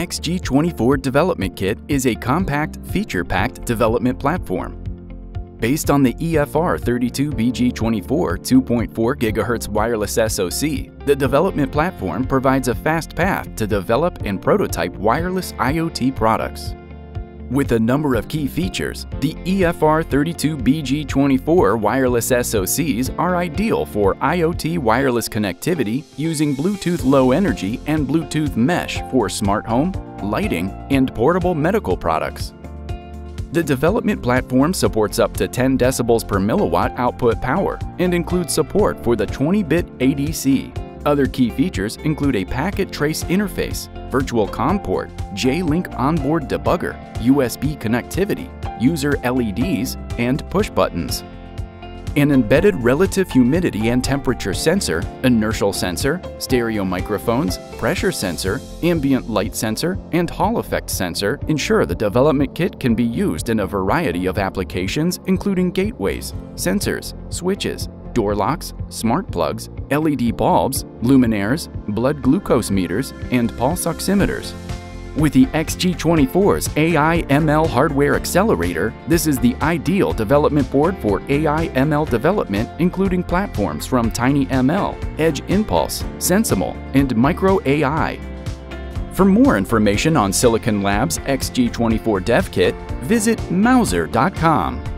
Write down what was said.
XG24 Development Kit is a compact, feature-packed development platform. Based on the EFR32BG24 2.4 GHz wireless SoC, the development platform provides a fast path to develop and prototype wireless IoT products. With a number of key features, the EFR32BG24 wireless SoCs are ideal for IoT wireless connectivity using Bluetooth Low Energy and Bluetooth Mesh for smart home, lighting, and portable medical products. The development platform supports up to 10 decibels per milliwatt output power and includes support for the 20-bit ADC, other key features include a packet trace interface, virtual COM port, J-Link onboard debugger, USB connectivity, user LEDs, and push buttons. An embedded relative humidity and temperature sensor, inertial sensor, stereo microphones, pressure sensor, ambient light sensor, and Hall effect sensor ensure the development kit can be used in a variety of applications including gateways, sensors, switches, door locks, smart plugs, LED bulbs, luminaires, blood glucose meters, and pulse oximeters. With the XG24's AI ML hardware accelerator, this is the ideal development board for AI ML development including platforms from TinyML, Edge Impulse, SensiML, and Micro AI. For more information on Silicon Labs XG24 Dev Kit, visit Mouser.com.